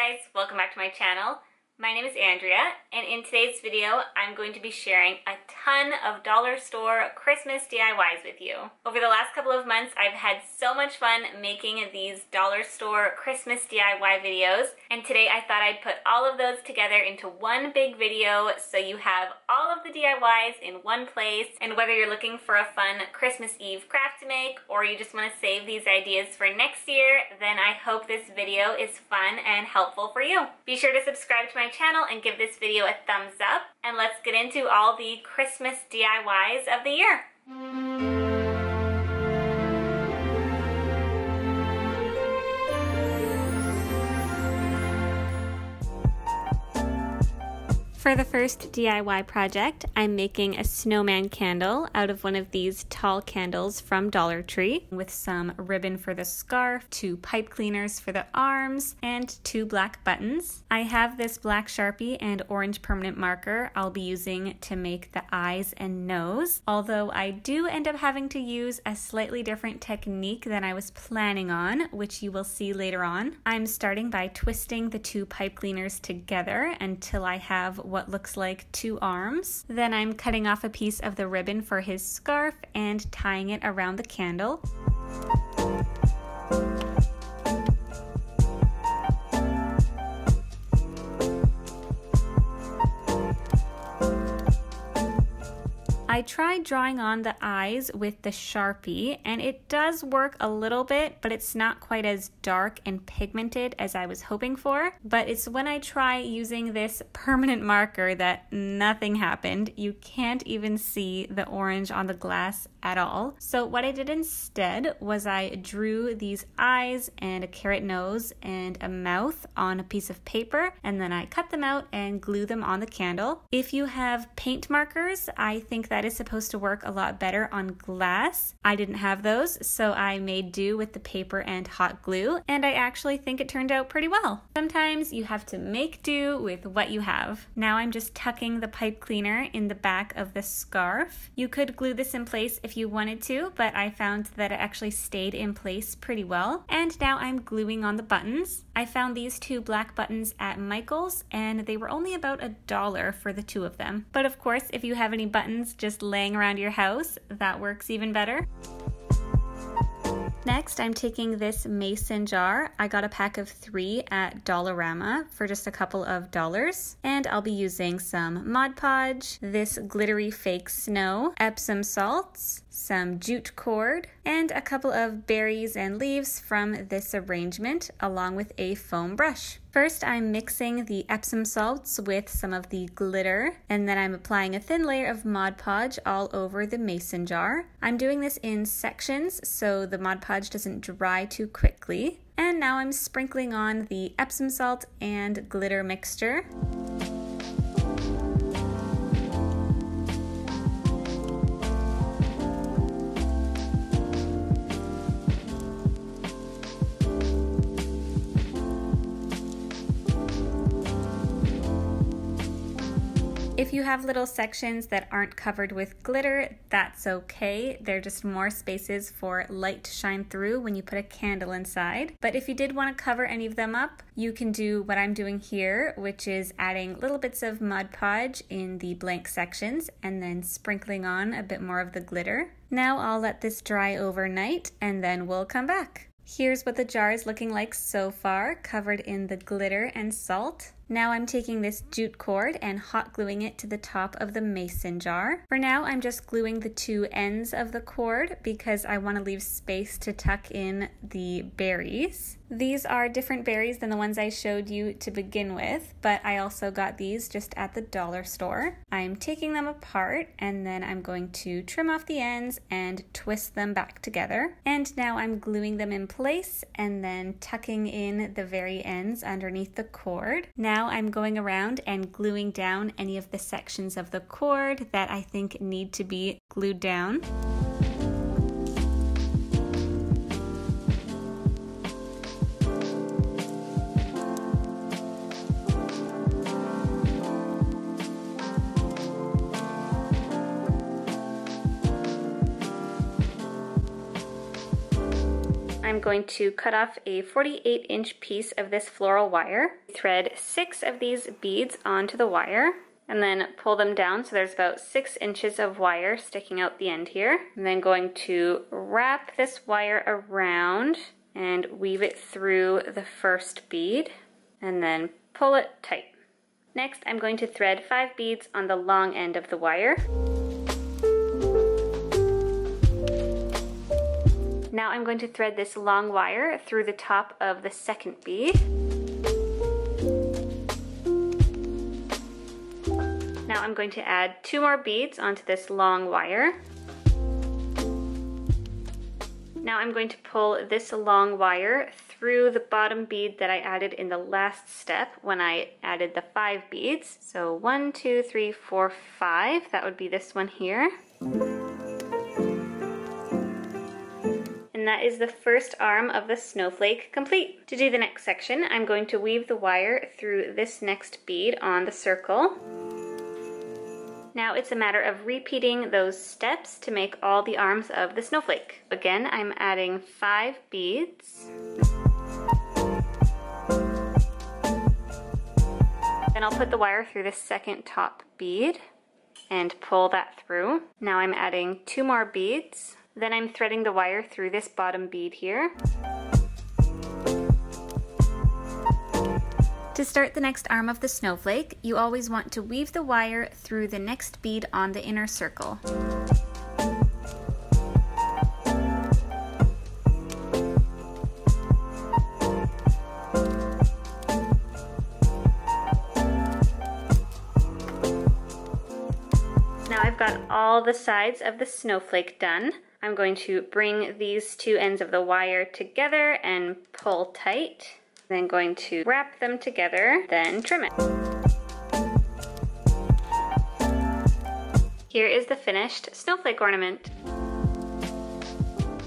guys, welcome back to my channel. My name is Andrea, and in today's video, I'm going to be sharing a ton of dollar store Christmas DIYs with you. Over the last couple of months, I've had so much fun making these dollar store Christmas DIY videos, and today I thought I'd put all of those together into one big video so you have all of the DIYs in one place, and whether you're looking for a fun Christmas Eve craft to make, or you just want to save these ideas for next year, then I hope this video is fun and helpful for you. Be sure to subscribe to my channel and give this video a thumbs up. And let's get into all the Christmas DIYs of the year. For the first DIY project, I'm making a snowman candle out of one of these tall candles from Dollar Tree with some ribbon for the scarf, two pipe cleaners for the arms, and two black buttons. I have this black Sharpie and orange permanent marker I'll be using to make the eyes and nose, although I do end up having to use a slightly different technique than I was planning on, which you will see later on. I'm starting by twisting the two pipe cleaners together until I have what looks like two arms. Then I'm cutting off a piece of the ribbon for his scarf and tying it around the candle. I tried drawing on the eyes with the Sharpie and it does work a little bit, but it's not quite as dark and pigmented as I was hoping for. But it's when I try using this permanent marker that nothing happened. You can't even see the orange on the glass at all. So what I did instead was I drew these eyes and a carrot nose and a mouth on a piece of paper and then I cut them out and glue them on the candle. If you have paint markers, I think that is supposed to work a lot better on glass. I didn't have those, so I made do with the paper and hot glue, and I actually think it turned out pretty well. Sometimes you have to make do with what you have. Now I'm just tucking the pipe cleaner in the back of the scarf. You could glue this in place if you wanted to, but I found that it actually stayed in place pretty well. And now I'm gluing on the buttons. I found these two black buttons at Michael's, and they were only about a dollar for the two of them. But of course, if you have any buttons just laying around your house, that works even better. Next, I'm taking this mason jar. I got a pack of three at Dollarama for just a couple of dollars. And I'll be using some Mod Podge, this glittery fake snow, Epsom salts, some jute cord, and a couple of berries and leaves from this arrangement, along with a foam brush. First, I'm mixing the Epsom salts with some of the glitter, and then I'm applying a thin layer of Mod Podge all over the mason jar. I'm doing this in sections so the Mod Podge doesn't dry too quickly. And now I'm sprinkling on the Epsom salt and glitter mixture. If you have little sections that aren't covered with glitter, that's okay. They're just more spaces for light to shine through when you put a candle inside. But if you did want to cover any of them up, you can do what I'm doing here, which is adding little bits of Mod Podge in the blank sections and then sprinkling on a bit more of the glitter. Now I'll let this dry overnight and then we'll come back. Here's what the jar is looking like so far, covered in the glitter and salt. Now I'm taking this jute cord and hot gluing it to the top of the mason jar. For now, I'm just gluing the two ends of the cord because I want to leave space to tuck in the berries. These are different berries than the ones I showed you to begin with, but I also got these just at the dollar store. I'm taking them apart and then I'm going to trim off the ends and twist them back together. And now I'm gluing them in place and then tucking in the very ends underneath the cord. Now I'm going around and gluing down any of the sections of the cord that I think need to be glued down. I'm going to cut off a 48 inch piece of this floral wire, thread six of these beads onto the wire, and then pull them down so there's about six inches of wire sticking out the end here. And then going to wrap this wire around and weave it through the first bead and then pull it tight. Next, I'm going to thread five beads on the long end of the wire. Now I'm going to thread this long wire through the top of the second bead. Now I'm going to add two more beads onto this long wire. Now I'm going to pull this long wire through the bottom bead that I added in the last step when I added the five beads. So one, two, three, four, five. That would be this one here. And that is the first arm of the snowflake complete. To do the next section, I'm going to weave the wire through this next bead on the circle. Now it's a matter of repeating those steps to make all the arms of the snowflake. Again, I'm adding five beads. Then I'll put the wire through the second top bead and pull that through. Now I'm adding two more beads. Then I'm threading the wire through this bottom bead here. To start the next arm of the snowflake, you always want to weave the wire through the next bead on the inner circle. Now I've got all the sides of the snowflake done. I'm going to bring these two ends of the wire together and pull tight. Then going to wrap them together, then trim it. Here is the finished snowflake ornament.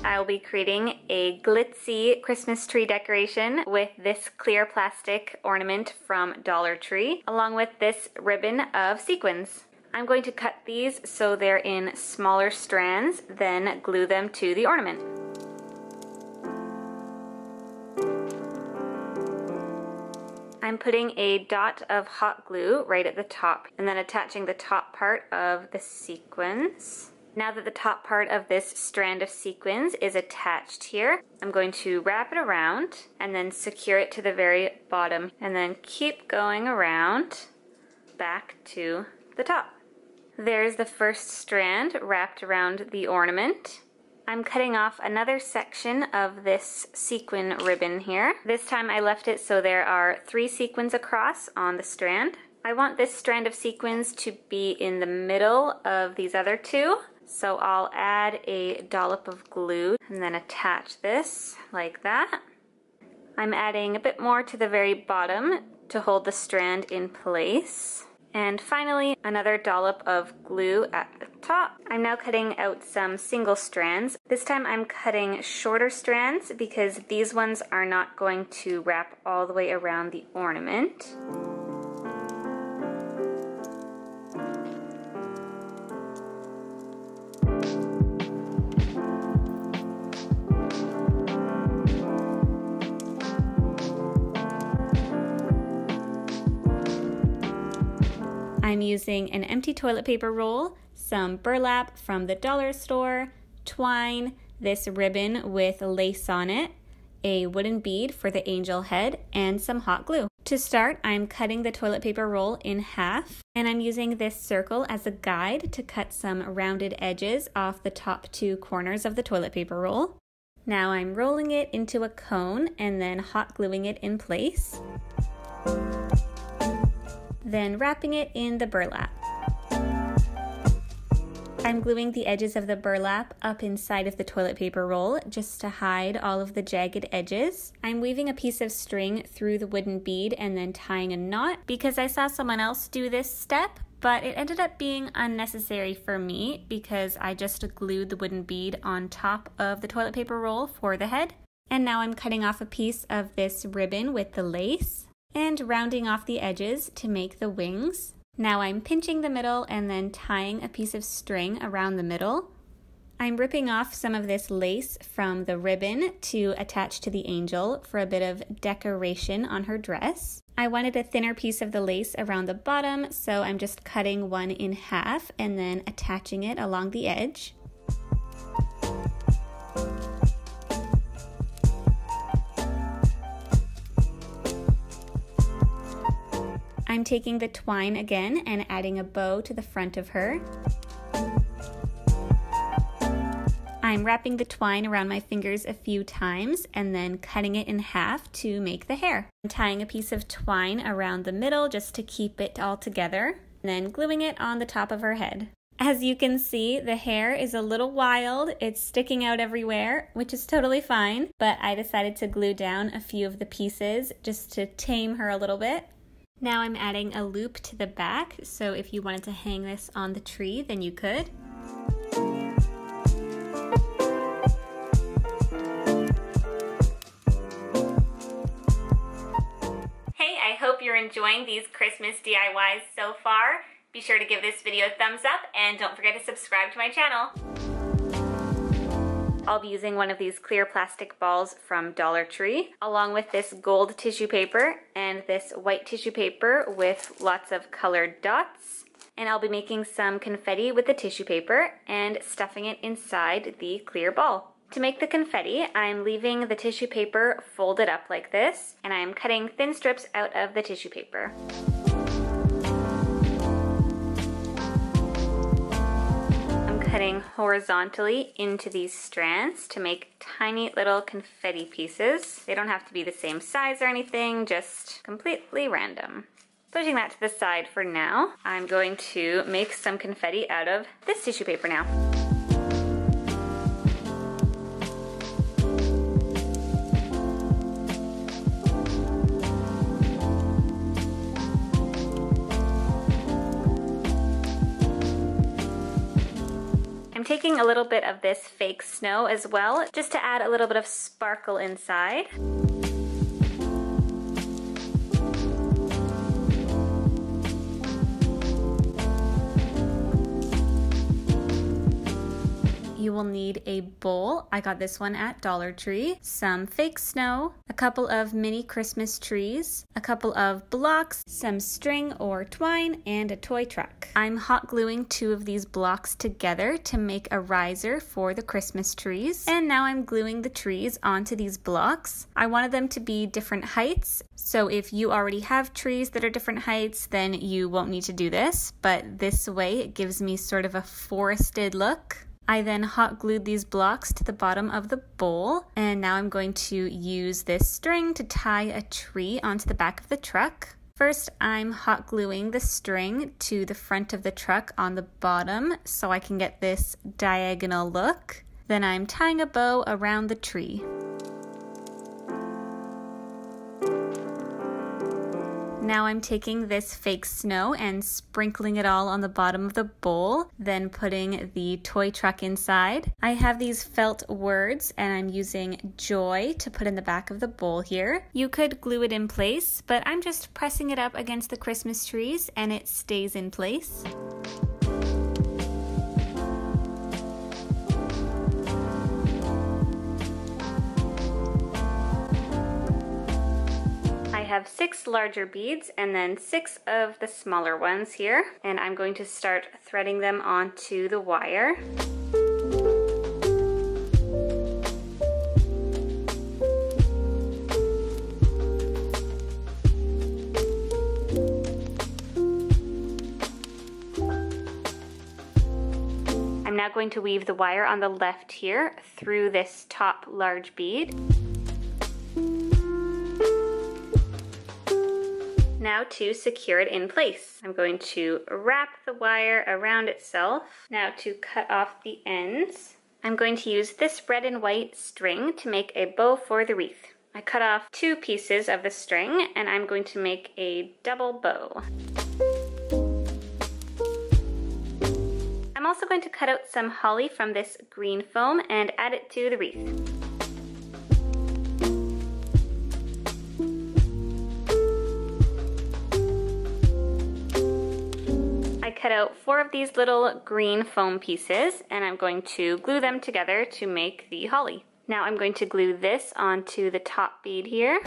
I'll be creating a glitzy Christmas tree decoration with this clear plastic ornament from Dollar Tree, along with this ribbon of sequins. I'm going to cut these so they're in smaller strands, then glue them to the ornament. I'm putting a dot of hot glue right at the top and then attaching the top part of the sequins. Now that the top part of this strand of sequins is attached here, I'm going to wrap it around and then secure it to the very bottom and then keep going around back to the top. There's the first strand wrapped around the ornament. I'm cutting off another section of this sequin ribbon here. This time I left it so there are three sequins across on the strand. I want this strand of sequins to be in the middle of these other two. So I'll add a dollop of glue and then attach this like that. I'm adding a bit more to the very bottom to hold the strand in place. And finally, another dollop of glue at the top. I'm now cutting out some single strands. This time I'm cutting shorter strands because these ones are not going to wrap all the way around the ornament. I'm using an empty toilet paper roll, some burlap from the dollar store, twine, this ribbon with lace on it, a wooden bead for the angel head, and some hot glue. To start, I'm cutting the toilet paper roll in half, and I'm using this circle as a guide to cut some rounded edges off the top two corners of the toilet paper roll. Now I'm rolling it into a cone and then hot gluing it in place then wrapping it in the burlap. I'm gluing the edges of the burlap up inside of the toilet paper roll just to hide all of the jagged edges. I'm weaving a piece of string through the wooden bead and then tying a knot because I saw someone else do this step, but it ended up being unnecessary for me because I just glued the wooden bead on top of the toilet paper roll for the head. And now I'm cutting off a piece of this ribbon with the lace and rounding off the edges to make the wings. Now I'm pinching the middle and then tying a piece of string around the middle. I'm ripping off some of this lace from the ribbon to attach to the angel for a bit of decoration on her dress. I wanted a thinner piece of the lace around the bottom, so I'm just cutting one in half and then attaching it along the edge. I'm taking the twine again and adding a bow to the front of her. I'm wrapping the twine around my fingers a few times and then cutting it in half to make the hair. I'm tying a piece of twine around the middle just to keep it all together, and then gluing it on the top of her head. As you can see, the hair is a little wild. It's sticking out everywhere, which is totally fine, but I decided to glue down a few of the pieces just to tame her a little bit. Now I'm adding a loop to the back, so if you wanted to hang this on the tree, then you could. Hey, I hope you're enjoying these Christmas DIYs so far. Be sure to give this video a thumbs up and don't forget to subscribe to my channel. I'll be using one of these clear plastic balls from Dollar Tree, along with this gold tissue paper and this white tissue paper with lots of colored dots. And I'll be making some confetti with the tissue paper and stuffing it inside the clear ball. To make the confetti, I'm leaving the tissue paper folded up like this, and I'm cutting thin strips out of the tissue paper. Cutting horizontally into these strands to make tiny little confetti pieces. They don't have to be the same size or anything, just completely random. Pushing that to the side for now, I'm going to make some confetti out of this tissue paper now. A little bit of this fake snow as well, just to add a little bit of sparkle inside. You will need a bowl. I got this one at Dollar Tree, some fake snow, a couple of mini Christmas trees, a couple of blocks, some string or twine, and a toy truck. I'm hot gluing two of these blocks together to make a riser for the Christmas trees. And now I'm gluing the trees onto these blocks. I wanted them to be different heights. So if you already have trees that are different heights, then you won't need to do this. But this way it gives me sort of a forested look. I then hot glued these blocks to the bottom of the bowl and now I'm going to use this string to tie a tree onto the back of the truck. First, I'm hot gluing the string to the front of the truck on the bottom so I can get this diagonal look. Then I'm tying a bow around the tree. Now I'm taking this fake snow and sprinkling it all on the bottom of the bowl, then putting the toy truck inside. I have these felt words and I'm using joy to put in the back of the bowl here. You could glue it in place, but I'm just pressing it up against the Christmas trees and it stays in place. Have six larger beads and then six of the smaller ones here. And I'm going to start threading them onto the wire. I'm now going to weave the wire on the left here through this top large bead. Now to secure it in place, I'm going to wrap the wire around itself. Now to cut off the ends, I'm going to use this red and white string to make a bow for the wreath. I cut off two pieces of the string and I'm going to make a double bow. I'm also going to cut out some holly from this green foam and add it to the wreath. Cut out four of these little green foam pieces and I'm going to glue them together to make the holly. Now I'm going to glue this onto the top bead here.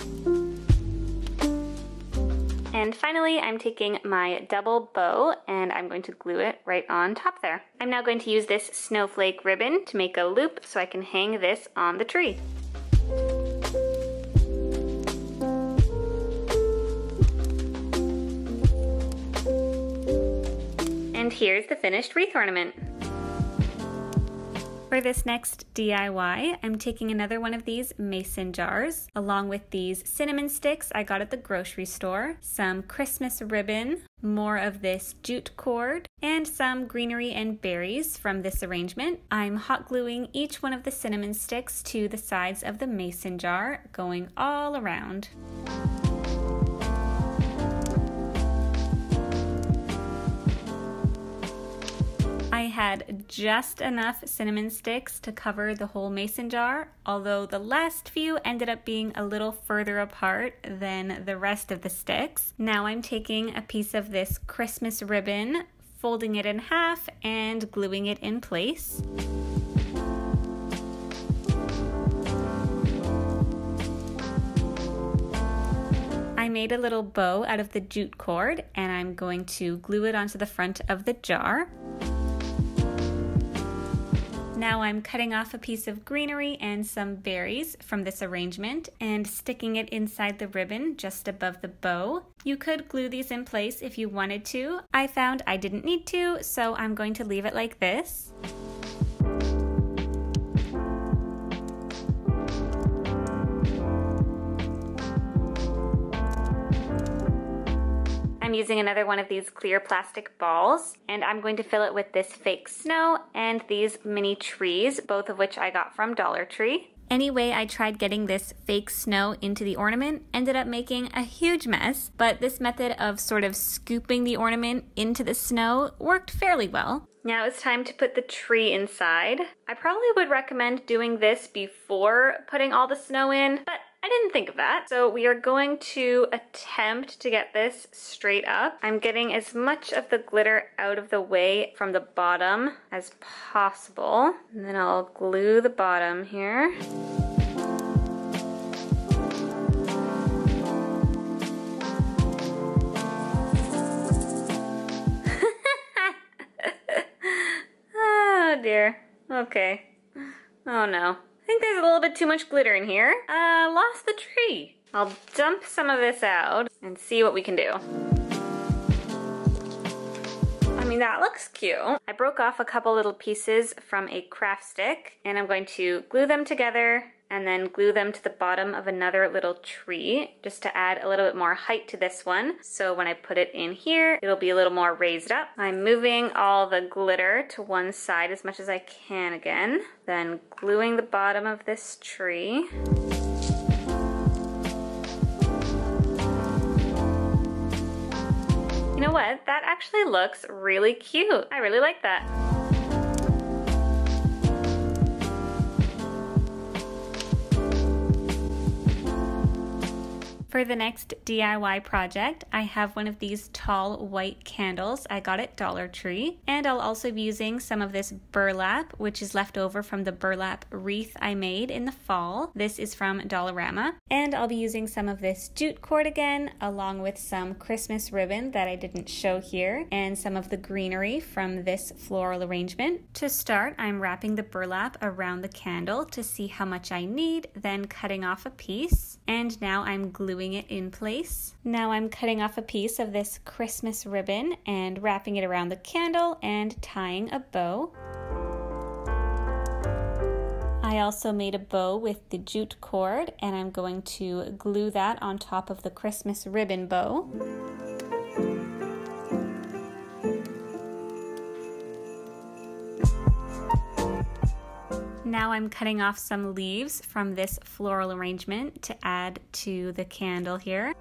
And finally, I'm taking my double bow and I'm going to glue it right on top there. I'm now going to use this snowflake ribbon to make a loop so I can hang this on the tree. Here's the finished wreath ornament. For this next DIY, I'm taking another one of these mason jars, along with these cinnamon sticks I got at the grocery store, some Christmas ribbon, more of this jute cord, and some greenery and berries from this arrangement. I'm hot gluing each one of the cinnamon sticks to the sides of the mason jar, going all around. I had just enough cinnamon sticks to cover the whole mason jar, although the last few ended up being a little further apart than the rest of the sticks. Now I'm taking a piece of this Christmas ribbon, folding it in half, and gluing it in place. I made a little bow out of the jute cord and I'm going to glue it onto the front of the jar. Now I'm cutting off a piece of greenery and some berries from this arrangement and sticking it inside the ribbon just above the bow. You could glue these in place if you wanted to. I found I didn't need to, so I'm going to leave it like this. Using another one of these clear plastic balls and I'm going to fill it with this fake snow and these mini trees, both of which I got from Dollar Tree. Anyway, I tried getting this fake snow into the ornament, ended up making a huge mess, but this method of sort of scooping the ornament into the snow worked fairly well. Now it's time to put the tree inside. I probably would recommend doing this before putting all the snow in, but I didn't think of that. So we are going to attempt to get this straight up. I'm getting as much of the glitter out of the way from the bottom as possible. And then I'll glue the bottom here. oh dear. Okay. Oh no. I think there's a little bit too much glitter in here. Uh, lost the tree. I'll dump some of this out and see what we can do. I mean, that looks cute. I broke off a couple little pieces from a craft stick and I'm going to glue them together and then glue them to the bottom of another little tree just to add a little bit more height to this one. So when I put it in here, it'll be a little more raised up. I'm moving all the glitter to one side as much as I can again, then gluing the bottom of this tree. You know what? That actually looks really cute. I really like that. For the next DIY project, I have one of these tall white candles I got at Dollar Tree, and I'll also be using some of this burlap, which is left over from the burlap wreath I made in the fall. This is from Dollarama. And I'll be using some of this jute cord again, along with some Christmas ribbon that I didn't show here, and some of the greenery from this floral arrangement. To start, I'm wrapping the burlap around the candle to see how much I need, then cutting off a piece. And now I'm gluing gluing it in place. Now I'm cutting off a piece of this Christmas ribbon and wrapping it around the candle and tying a bow. I also made a bow with the jute cord and I'm going to glue that on top of the Christmas ribbon bow. Now I'm cutting off some leaves from this floral arrangement to add to the candle here.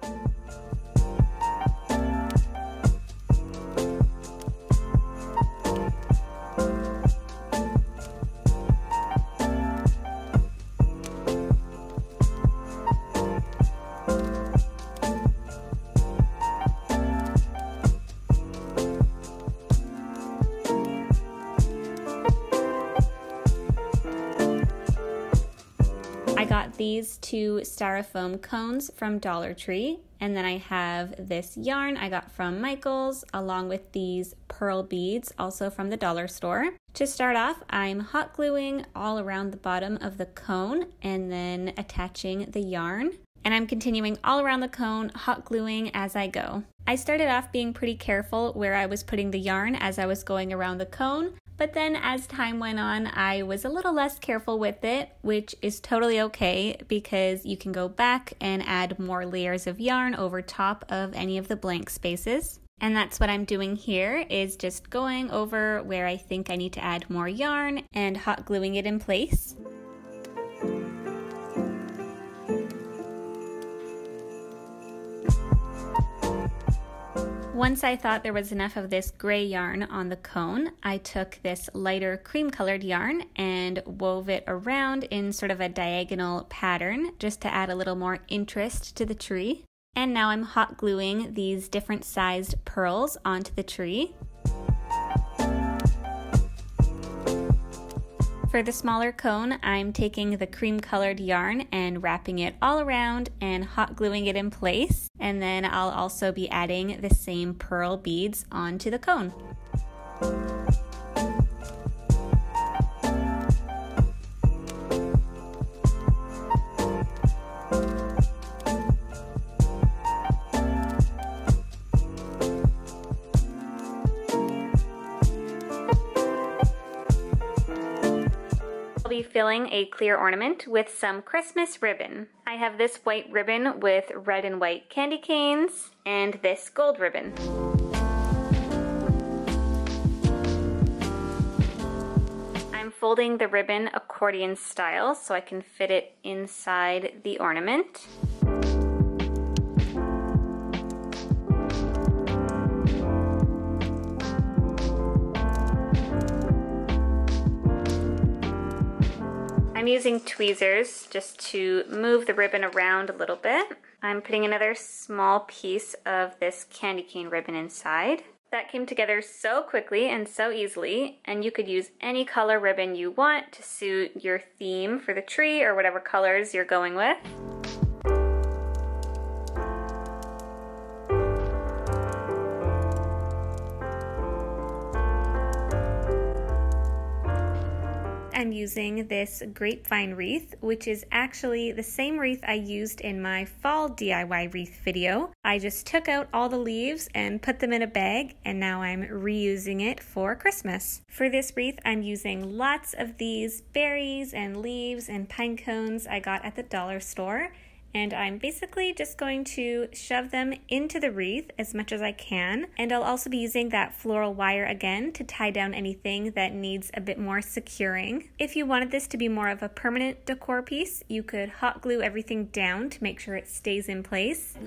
These two styrofoam cones from Dollar Tree, and then I have this yarn I got from Michaels, along with these pearl beads, also from the dollar store. To start off, I'm hot gluing all around the bottom of the cone and then attaching the yarn. And I'm continuing all around the cone, hot gluing as I go. I started off being pretty careful where I was putting the yarn as I was going around the cone, but then as time went on, I was a little less careful with it, which is totally okay because you can go back and add more layers of yarn over top of any of the blank spaces. And that's what I'm doing here is just going over where I think I need to add more yarn and hot gluing it in place. Once I thought there was enough of this gray yarn on the cone, I took this lighter cream colored yarn and wove it around in sort of a diagonal pattern just to add a little more interest to the tree. And now I'm hot gluing these different sized pearls onto the tree. For the smaller cone, I'm taking the cream colored yarn and wrapping it all around and hot gluing it in place. And then I'll also be adding the same pearl beads onto the cone. Be filling a clear ornament with some Christmas ribbon. I have this white ribbon with red and white candy canes and this gold ribbon. I'm folding the ribbon accordion style so I can fit it inside the ornament. I'm using tweezers just to move the ribbon around a little bit. I'm putting another small piece of this candy cane ribbon inside. That came together so quickly and so easily, and you could use any color ribbon you want to suit your theme for the tree or whatever colors you're going with. I'm using this grapevine wreath, which is actually the same wreath I used in my fall DIY wreath video. I just took out all the leaves and put them in a bag, and now I'm reusing it for Christmas. For this wreath, I'm using lots of these berries and leaves and pine cones I got at the dollar store and I'm basically just going to shove them into the wreath as much as I can. And I'll also be using that floral wire again to tie down anything that needs a bit more securing. If you wanted this to be more of a permanent decor piece, you could hot glue everything down to make sure it stays in place.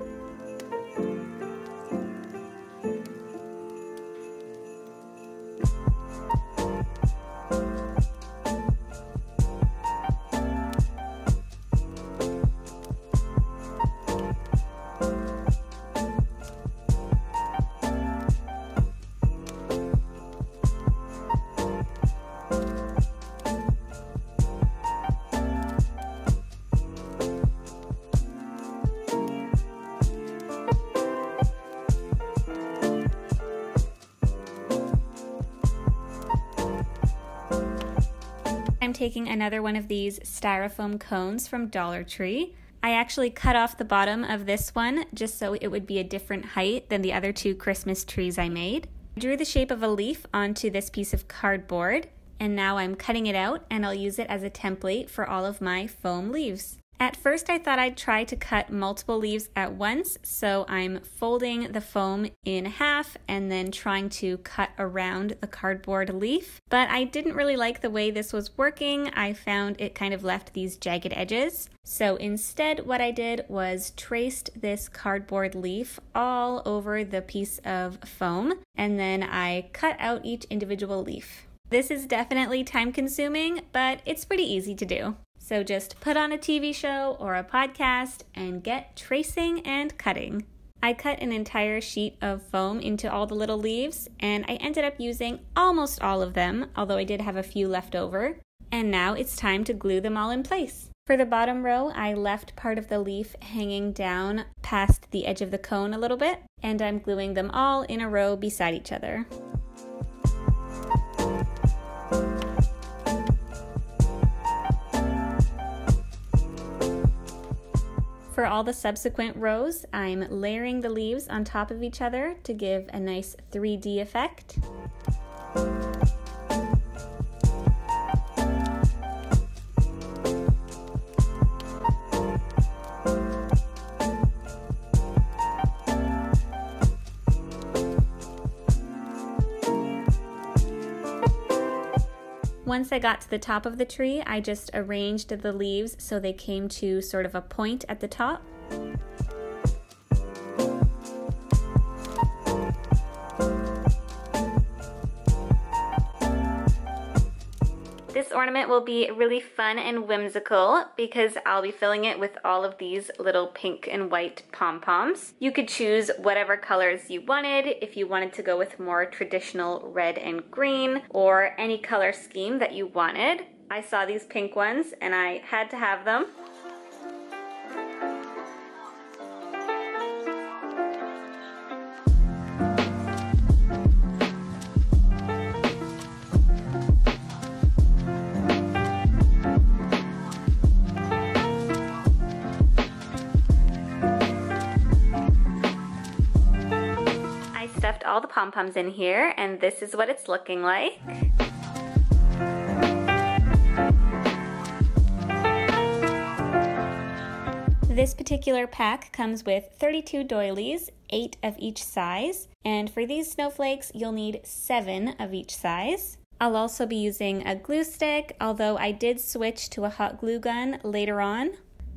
I'm taking another one of these styrofoam cones from Dollar Tree. I actually cut off the bottom of this one just so it would be a different height than the other two Christmas trees I made. I drew the shape of a leaf onto this piece of cardboard and now I'm cutting it out and I'll use it as a template for all of my foam leaves. At first, I thought I'd try to cut multiple leaves at once, so I'm folding the foam in half and then trying to cut around the cardboard leaf. But I didn't really like the way this was working. I found it kind of left these jagged edges. So instead, what I did was traced this cardboard leaf all over the piece of foam, and then I cut out each individual leaf. This is definitely time consuming, but it's pretty easy to do. So just put on a TV show or a podcast and get tracing and cutting. I cut an entire sheet of foam into all the little leaves, and I ended up using almost all of them, although I did have a few left over. And now it's time to glue them all in place. For the bottom row, I left part of the leaf hanging down past the edge of the cone a little bit, and I'm gluing them all in a row beside each other. For all the subsequent rows, I'm layering the leaves on top of each other to give a nice 3D effect. Once I got to the top of the tree, I just arranged the leaves so they came to sort of a point at the top. This ornament will be really fun and whimsical because I'll be filling it with all of these little pink and white pom-poms. You could choose whatever colors you wanted, if you wanted to go with more traditional red and green, or any color scheme that you wanted. I saw these pink ones and I had to have them. All the pom-poms in here and this is what it's looking like. This particular pack comes with 32 doilies, 8 of each size, and for these snowflakes you'll need 7 of each size. I'll also be using a glue stick, although I did switch to a hot glue gun later on.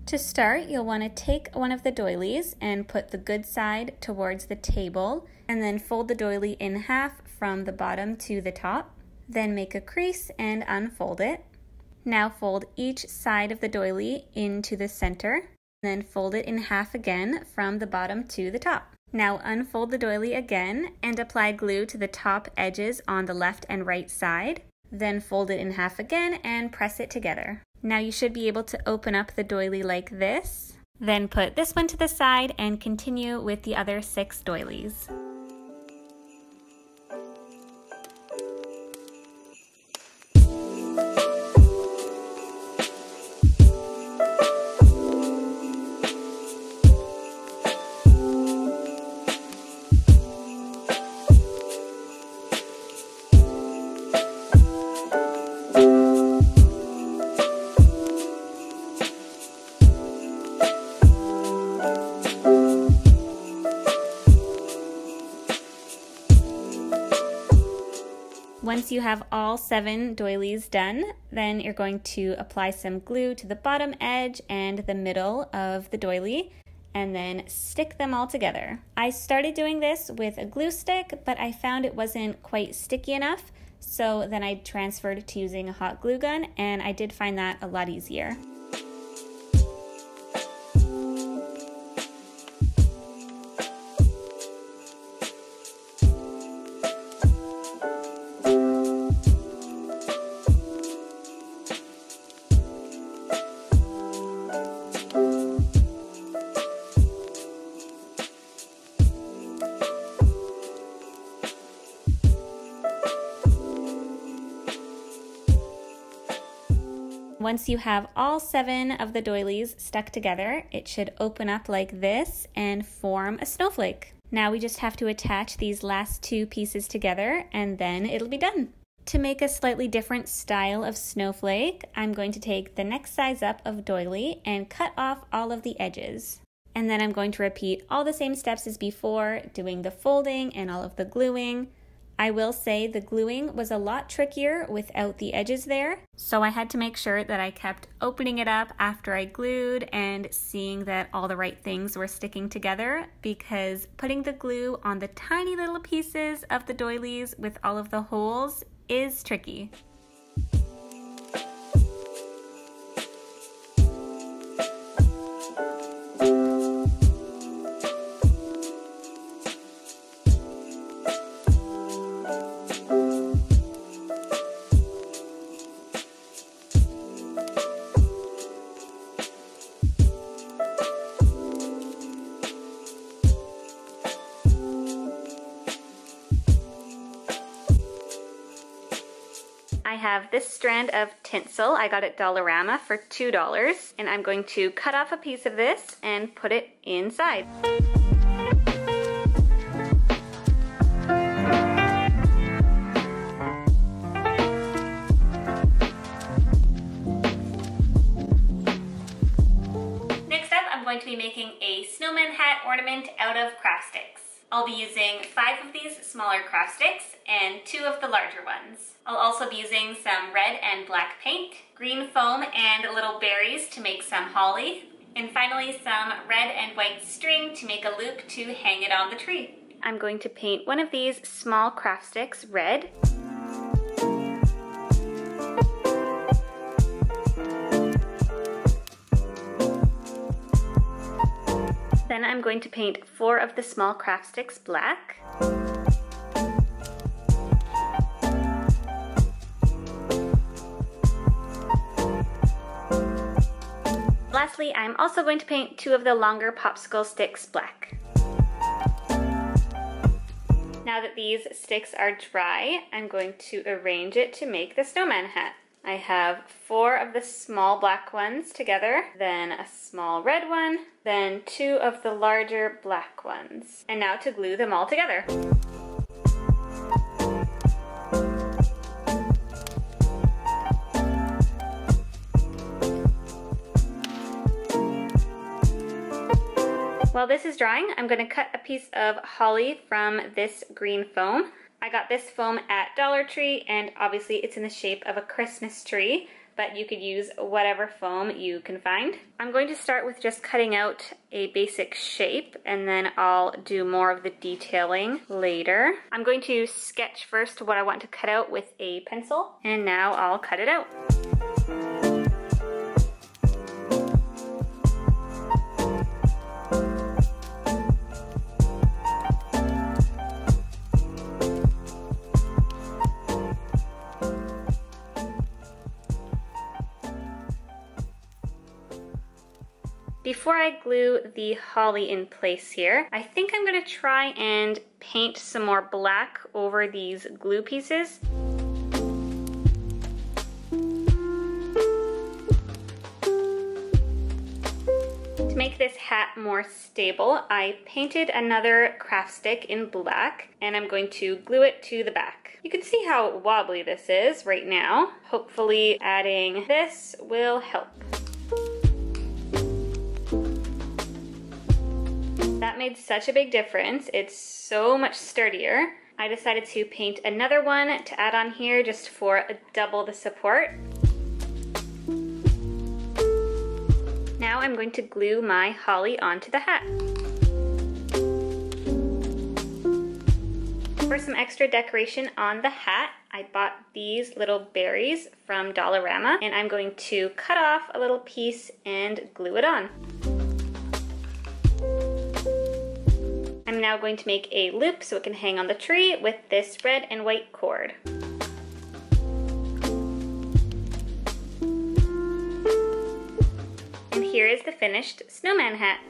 To start, you'll want to take one of the doilies and put the good side towards the table, and then fold the doily in half from the bottom to the top. Then make a crease and unfold it. Now fold each side of the doily into the center, then fold it in half again from the bottom to the top. Now unfold the doily again and apply glue to the top edges on the left and right side. Then fold it in half again and press it together. Now you should be able to open up the doily like this. Then put this one to the side and continue with the other six doilies. Have all seven doilies done, then you're going to apply some glue to the bottom edge and the middle of the doily and then stick them all together. I started doing this with a glue stick, but I found it wasn't quite sticky enough, so then I transferred to using a hot glue gun, and I did find that a lot easier. Once you have all seven of the doilies stuck together, it should open up like this and form a snowflake. Now we just have to attach these last two pieces together and then it'll be done. To make a slightly different style of snowflake, I'm going to take the next size up of doily and cut off all of the edges. And then I'm going to repeat all the same steps as before, doing the folding and all of the gluing. I will say the gluing was a lot trickier without the edges there, so I had to make sure that I kept opening it up after I glued and seeing that all the right things were sticking together because putting the glue on the tiny little pieces of the doilies with all of the holes is tricky. Tinsel. I got it Dollarama for $2 and I'm going to cut off a piece of this and put it inside. Next up, I'm going to be making a snowman hat ornament out of craft sticks. I'll be using five of these smaller craft sticks and two of the larger ones. I'll also be using some red and black paint, green foam and little berries to make some holly, and finally some red and white string to make a loop to hang it on the tree. I'm going to paint one of these small craft sticks red. Then I'm going to paint four of the small craft sticks black. Lastly, I'm also going to paint two of the longer popsicle sticks black. Now that these sticks are dry, I'm going to arrange it to make the snowman hat. I have four of the small black ones together, then a small red one, then two of the larger black ones. And now to glue them all together. While this is drying, I'm going to cut a piece of holly from this green foam. I got this foam at Dollar Tree and obviously it's in the shape of a Christmas tree, but you could use whatever foam you can find. I'm going to start with just cutting out a basic shape and then I'll do more of the detailing later. I'm going to sketch first what I want to cut out with a pencil and now I'll cut it out. Before I glue the holly in place here, I think I'm gonna try and paint some more black over these glue pieces. To make this hat more stable, I painted another craft stick in black and I'm going to glue it to the back. You can see how wobbly this is right now. Hopefully adding this will help. That made such a big difference. It's so much sturdier. I decided to paint another one to add on here just for double the support. Now I'm going to glue my holly onto the hat. For some extra decoration on the hat, I bought these little berries from Dollarama and I'm going to cut off a little piece and glue it on. Now going to make a loop so it can hang on the tree with this red and white cord. And here is the finished snowman hat.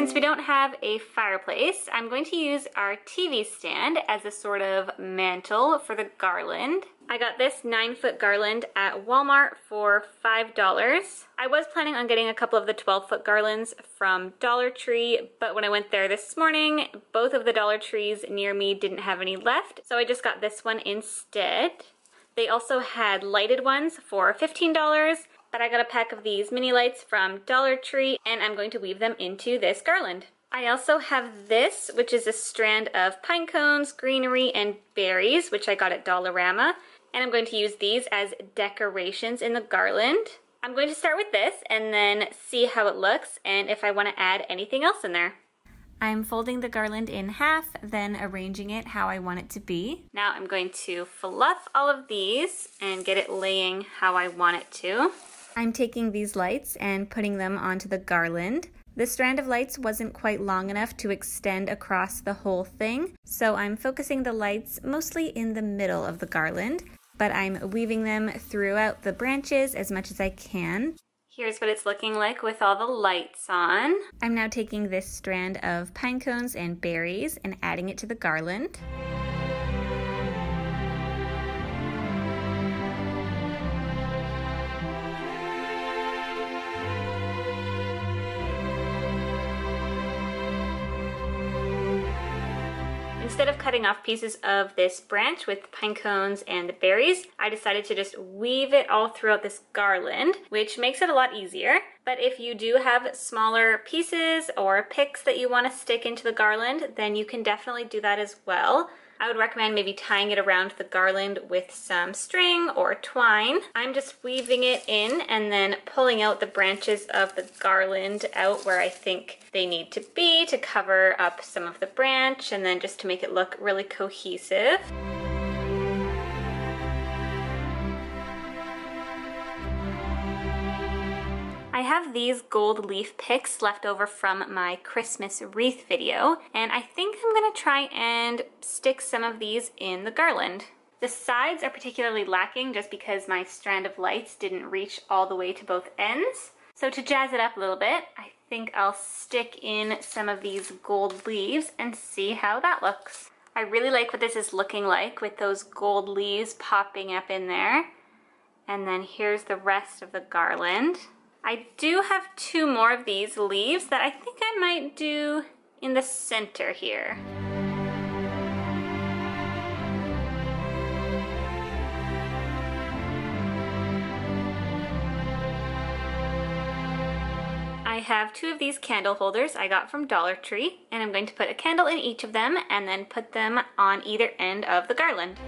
Since we don't have a fireplace, I'm going to use our TV stand as a sort of mantle for the garland. I got this nine foot garland at Walmart for $5. I was planning on getting a couple of the 12 foot garlands from Dollar Tree, but when I went there this morning, both of the Dollar Trees near me didn't have any left, so I just got this one instead. They also had lighted ones for $15, but I got a pack of these mini lights from Dollar Tree and I'm going to weave them into this garland. I also have this, which is a strand of pine cones, greenery, and berries, which I got at Dollarama and I'm going to use these as decorations in the garland. I'm going to start with this and then see how it looks and if I want to add anything else in there. I'm folding the garland in half, then arranging it how I want it to be. Now I'm going to fluff all of these and get it laying how I want it to. I'm taking these lights and putting them onto the garland. The strand of lights wasn't quite long enough to extend across the whole thing, so I'm focusing the lights mostly in the middle of the garland but I'm weaving them throughout the branches as much as I can. Here's what it's looking like with all the lights on. I'm now taking this strand of pine cones and berries and adding it to the garland. Cutting off pieces of this branch with pine cones and the berries, I decided to just weave it all throughout this garland, which makes it a lot easier. But if you do have smaller pieces or picks that you want to stick into the garland, then you can definitely do that as well. I would recommend maybe tying it around the garland with some string or twine. I'm just weaving it in and then pulling out the branches of the garland out where I think they need to be to cover up some of the branch and then just to make it look really cohesive. I have these gold leaf picks left over from my Christmas wreath video, and I think I'm gonna try and stick some of these in the garland. The sides are particularly lacking just because my strand of lights didn't reach all the way to both ends. So to jazz it up a little bit, I think I'll stick in some of these gold leaves and see how that looks. I really like what this is looking like with those gold leaves popping up in there. And then here's the rest of the garland. I do have two more of these leaves that I think I might do in the center here. I have two of these candle holders I got from Dollar Tree and I'm going to put a candle in each of them and then put them on either end of the garland.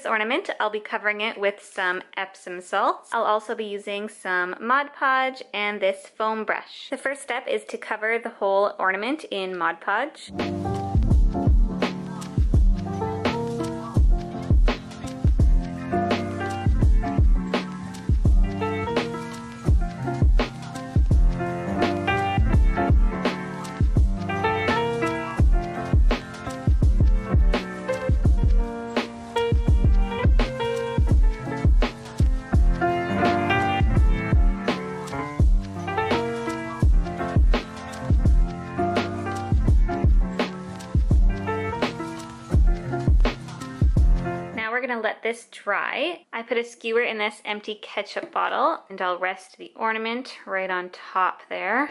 This ornament, I'll be covering it with some Epsom salts. I'll also be using some Mod Podge and this foam brush. The first step is to cover the whole ornament in Mod Podge. This dry. I put a skewer in this empty ketchup bottle and I'll rest the ornament right on top there.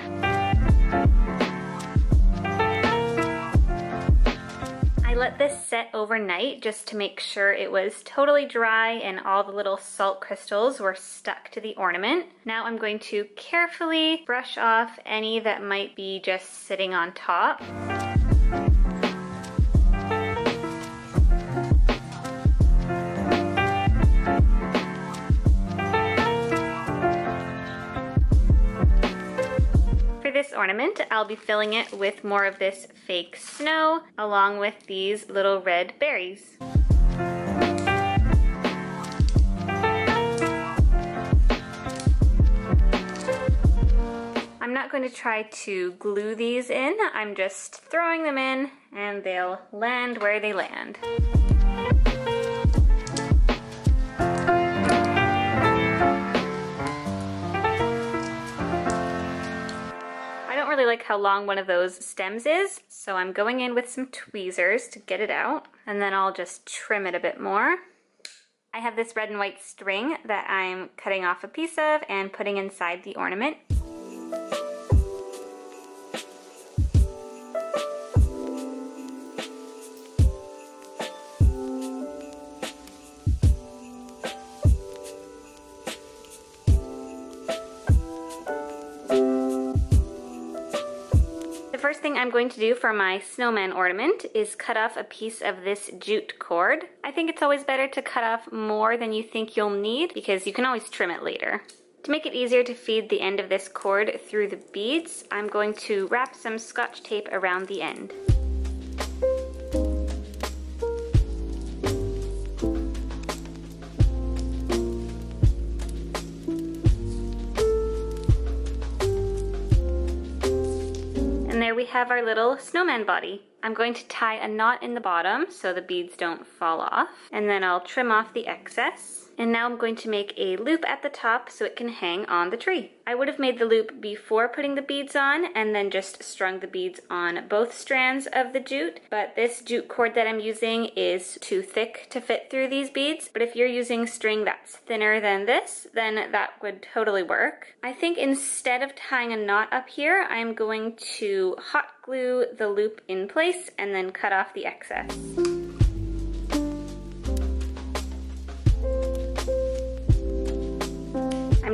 I let this set overnight just to make sure it was totally dry and all the little salt crystals were stuck to the ornament. Now I'm going to carefully brush off any that might be just sitting on top. Ornament, I'll be filling it with more of this fake snow along with these little red berries. I'm not going to try to glue these in, I'm just throwing them in and they'll land where they land. Really like how long one of those stems is, so I'm going in with some tweezers to get it out, and then I'll just trim it a bit more. I have this red and white string that I'm cutting off a piece of and putting inside the ornament. I'm going to do for my snowman ornament is cut off a piece of this jute cord. I think it's always better to cut off more than you think you'll need because you can always trim it later. To make it easier to feed the end of this cord through the beads, I'm going to wrap some scotch tape around the end. Have our little snowman body. I'm going to tie a knot in the bottom so the beads don't fall off, and then I'll trim off the excess. And now I'm going to make a loop at the top so it can hang on the tree. I would have made the loop before putting the beads on and then just strung the beads on both strands of the jute, but this jute cord that I'm using is too thick to fit through these beads. But if you're using string that's thinner than this, then that would totally work. I think instead of tying a knot up here, I'm going to hot glue the loop in place and then cut off the excess.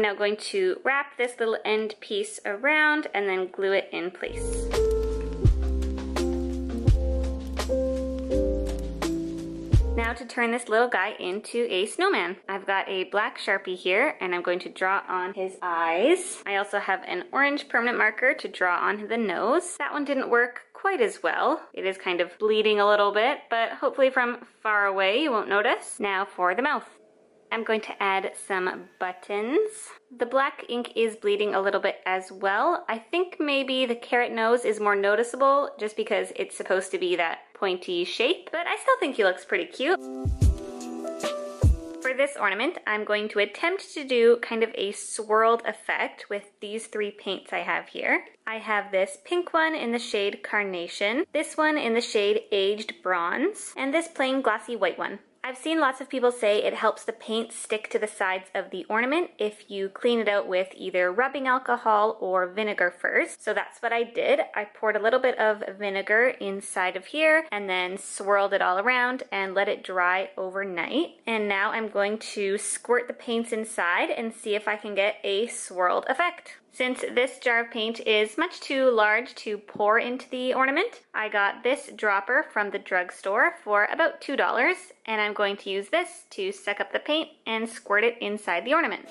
Now going to wrap this little end piece around and then glue it in place. Now to turn this little guy into a snowman. I've got a black Sharpie here and I'm going to draw on his eyes. I also have an orange permanent marker to draw on the nose. That one didn't work quite as well. It is kind of bleeding a little bit, but hopefully from far away you won't notice. Now for the mouth. I'm going to add some buttons. The black ink is bleeding a little bit as well. I think maybe the carrot nose is more noticeable just because it's supposed to be that pointy shape, but I still think he looks pretty cute. For this ornament, I'm going to attempt to do kind of a swirled effect with these three paints I have here. I have this pink one in the shade Carnation, this one in the shade Aged Bronze, and this plain glossy white one. I've seen lots of people say it helps the paint stick to the sides of the ornament if you clean it out with either rubbing alcohol or vinegar first. So that's what I did. I poured a little bit of vinegar inside of here and then swirled it all around and let it dry overnight. And now I'm going to squirt the paints inside and see if I can get a swirled effect. Since this jar of paint is much too large to pour into the ornament, I got this dropper from the drugstore for about $2 and I'm going to use this to suck up the paint and squirt it inside the ornament.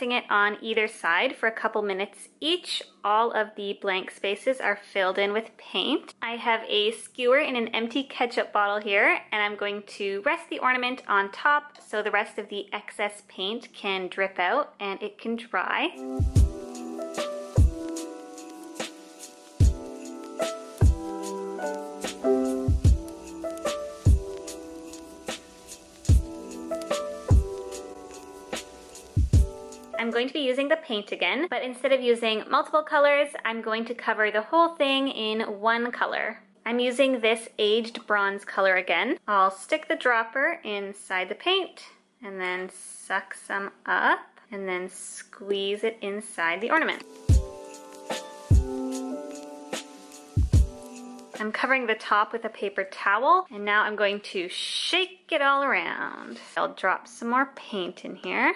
Resting it on either side for a couple minutes each, all of the blank spaces are filled in with paint. I have a skewer in an empty ketchup bottle here, and I'm going to rest the ornament on top so the rest of the excess paint can drip out and it can dry. I'm going to be using the paint again, but instead of using multiple colors, I'm going to cover the whole thing in one color. I'm using this aged bronze color again. I'll stick the dropper inside the paint and then suck some up and then squeeze it inside the ornament. I'm covering the top with a paper towel and now I'm going to shake it all around. I'll drop some more paint in here.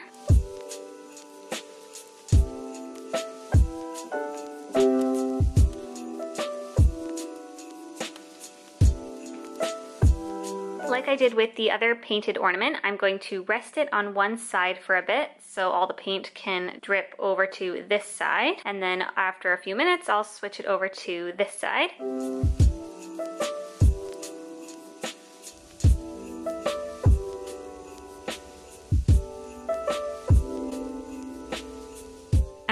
I did with the other painted ornament, I'm going to rest it on one side for a bit so all the paint can drip over to this side. And then after a few minutes, I'll switch it over to this side.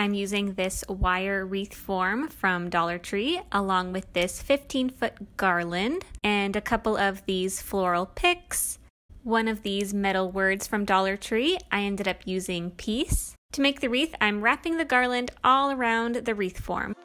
I'm using this wire wreath form from Dollar Tree along with this 15 foot garland and a couple of these floral picks. One of these metal words from Dollar Tree, I ended up using peace. To make the wreath, I'm wrapping the garland all around the wreath form.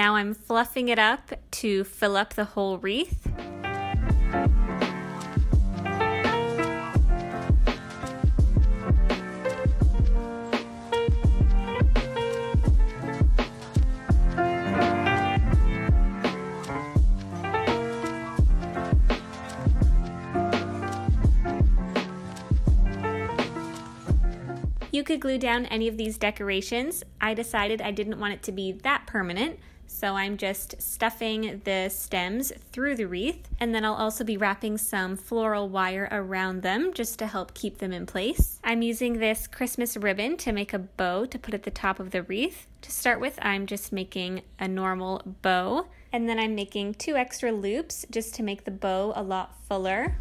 Now I'm fluffing it up to fill up the whole wreath. You could glue down any of these decorations. I decided I didn't want it to be that permanent, so I'm just stuffing the stems through the wreath, and then I'll also be wrapping some floral wire around them just to help keep them in place. I'm using this Christmas ribbon to make a bow to put at the top of the wreath. To start with, I'm just making a normal bow, and then I'm making two extra loops just to make the bow a lot fuller.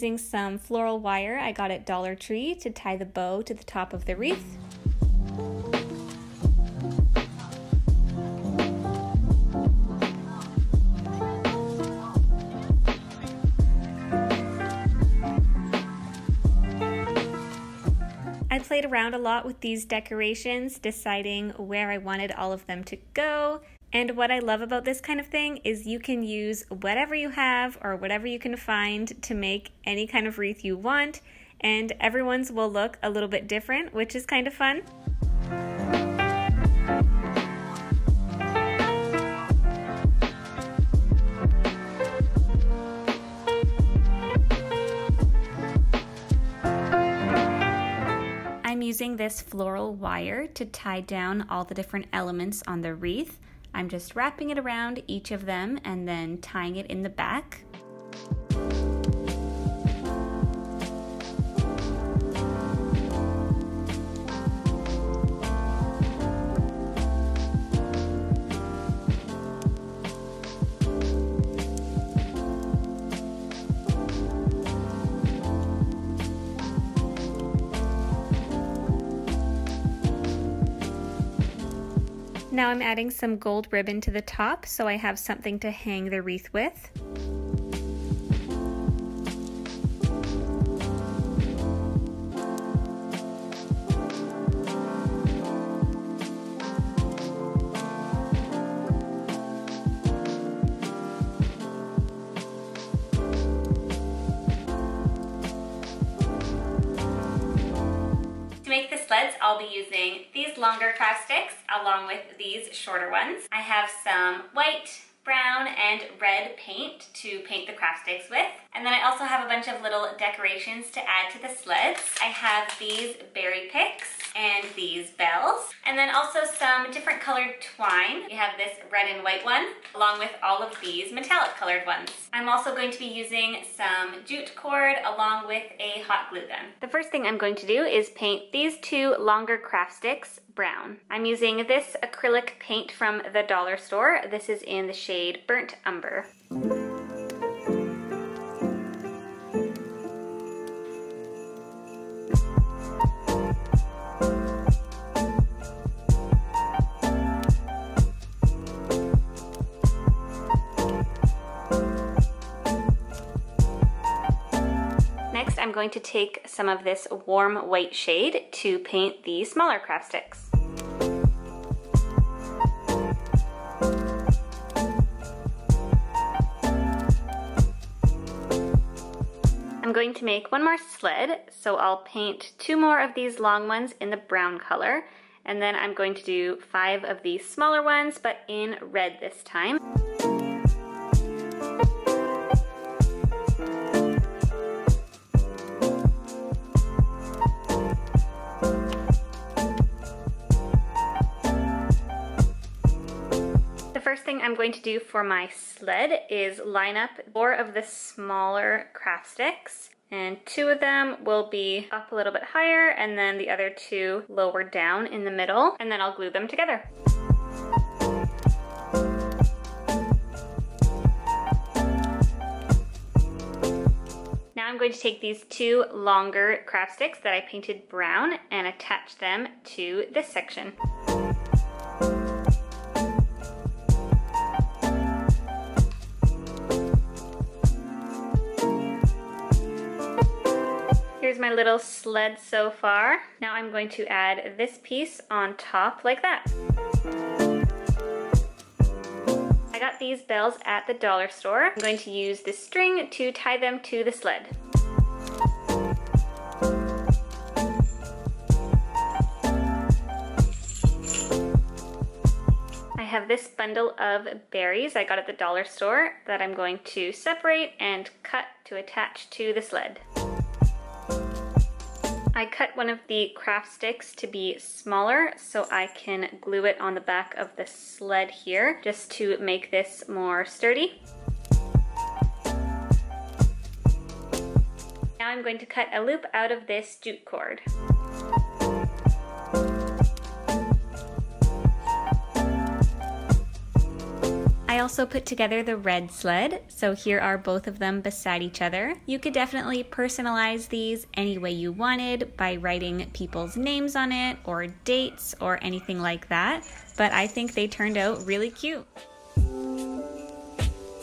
Using some floral wire I got at Dollar Tree to tie the bow to the top of the wreath. I played around a lot with these decorations, deciding where I wanted all of them to go, and what I love about this kind of thing is you can use whatever you have or whatever you can find to make any kind of wreath you want, and everyone's will look a little bit different, which is kind of fun. I'm using this floral wire to tie down all the different elements on the wreath. I'm just wrapping it around each of them and then tying it in the back. Now I'm adding some gold ribbon to the top so I have something to hang the wreath with. Be using these longer craft sticks along with these shorter ones. I have some white, brown, and red paint to paint the craft sticks with. And then I also have a bunch of little decorations to add to the sleds. I have these berry picks and these bells. And then also some different colored twine. We have this red and white one, along with all of these metallic colored ones. I'm also going to be using some jute cord along with a hot glue gun. The first thing I'm going to do is paint these two longer craft sticks brown. I'm using this acrylic paint from the dollar store. This is in the shade Burnt Umber. Next, I'm going to take some of this warm white shade to paint the smaller craft sticks. I'm going to make one more sled, so I'll paint two more of these long ones in the brown color, and then I'm going to do five of these smaller ones, but in red this time. first thing I'm going to do for my sled is line up four of the smaller craft sticks and two of them will be up a little bit higher and then the other two lower down in the middle and then I'll glue them together. Now I'm going to take these two longer craft sticks that I painted brown and attach them to this section. My little sled so far. Now I'm going to add this piece on top like that. I got these bells at the dollar store. I'm going to use this string to tie them to the sled. I have this bundle of berries I got at the dollar store that I'm going to separate and cut to attach to the sled. I cut one of the craft sticks to be smaller so I can glue it on the back of the sled here just to make this more sturdy. Now I'm going to cut a loop out of this jute cord. Also put together the red sled, so here are both of them beside each other. You could definitely personalize these any way you wanted by writing people's names on it or dates or anything like that, but I think they turned out really cute.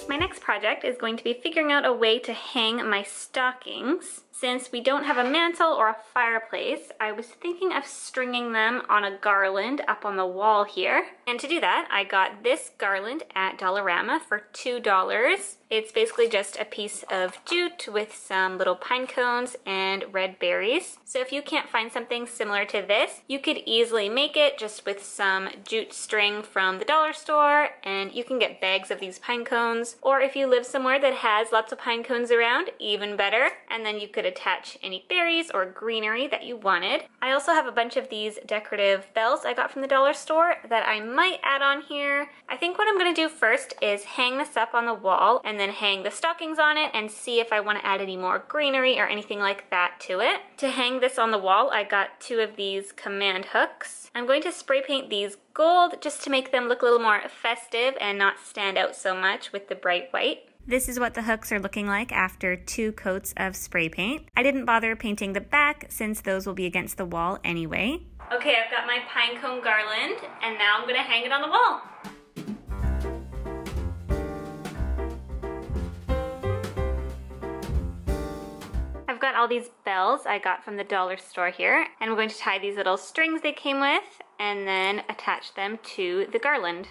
My next project is going to be figuring out a way to hang my stockings since we don't have a mantle or a fireplace, I was thinking of stringing them on a garland up on the wall here. And to do that, I got this garland at Dollarama for $2. It's basically just a piece of jute with some little pine cones and red berries. So if you can't find something similar to this, you could easily make it just with some jute string from the dollar store and you can get bags of these pine cones. Or if you live somewhere that has lots of pine cones around, even better. And then you could attach any berries or greenery that you wanted. I also have a bunch of these decorative bells I got from the dollar store that I might add on here. I think what I'm gonna do first is hang this up on the wall and then hang the stockings on it and see if I wanna add any more greenery or anything like that to it. To hang this on the wall, I got two of these command hooks. I'm going to spray paint these gold just to make them look a little more festive and not stand out so much with the bright white. This is what the hooks are looking like after two coats of spray paint. I didn't bother painting the back since those will be against the wall anyway. Okay, I've got my pine cone garland and now I'm gonna hang it on the wall. I've got all these bells I got from the dollar store here and I'm going to tie these little strings they came with and then attach them to the garland.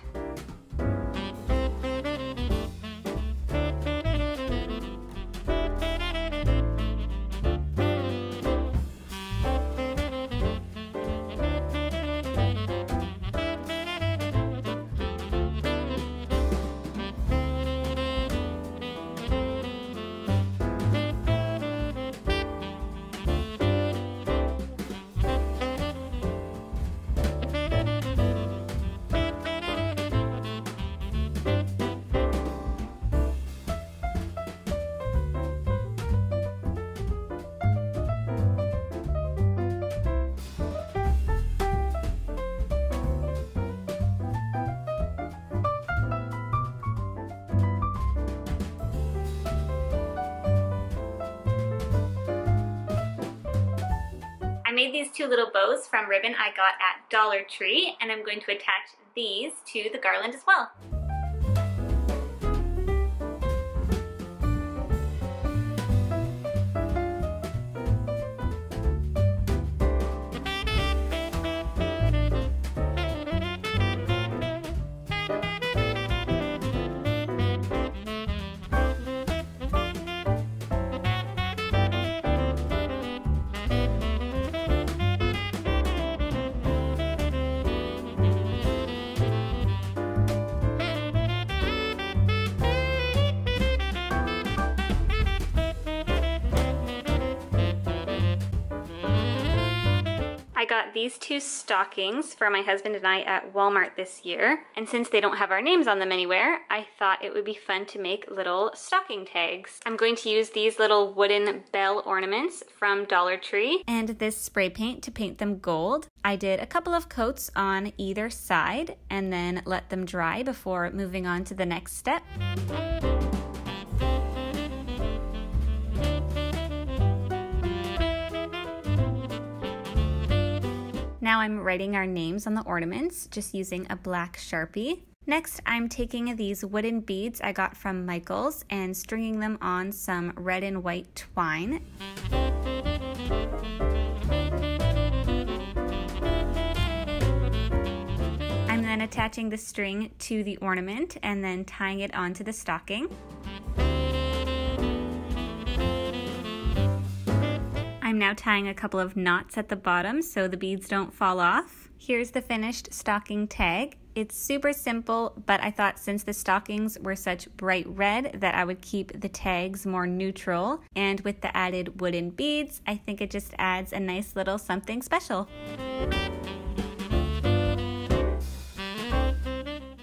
Two little bows from ribbon I got at Dollar Tree and I'm going to attach these to the garland as well. These two stockings for my husband and I at Walmart this year. And since they don't have our names on them anywhere, I thought it would be fun to make little stocking tags. I'm going to use these little wooden bell ornaments from Dollar Tree and this spray paint to paint them gold. I did a couple of coats on either side and then let them dry before moving on to the next step. Now I'm writing our names on the ornaments just using a black Sharpie. Next, I'm taking these wooden beads I got from Michaels and stringing them on some red and white twine. I'm then attaching the string to the ornament and then tying it onto the stocking. I'm now tying a couple of knots at the bottom so the beads don't fall off. Here's the finished stocking tag. It's super simple, but I thought since the stockings were such bright red that I would keep the tags more neutral. And with the added wooden beads, I think it just adds a nice little something special.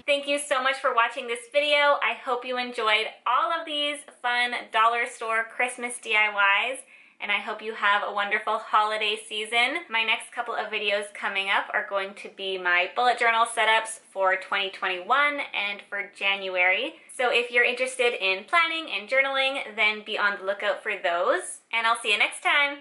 Thank you so much for watching this video. I hope you enjoyed all of these fun dollar store Christmas DIYs and I hope you have a wonderful holiday season. My next couple of videos coming up are going to be my bullet journal setups for 2021 and for January. So if you're interested in planning and journaling, then be on the lookout for those. And I'll see you next time.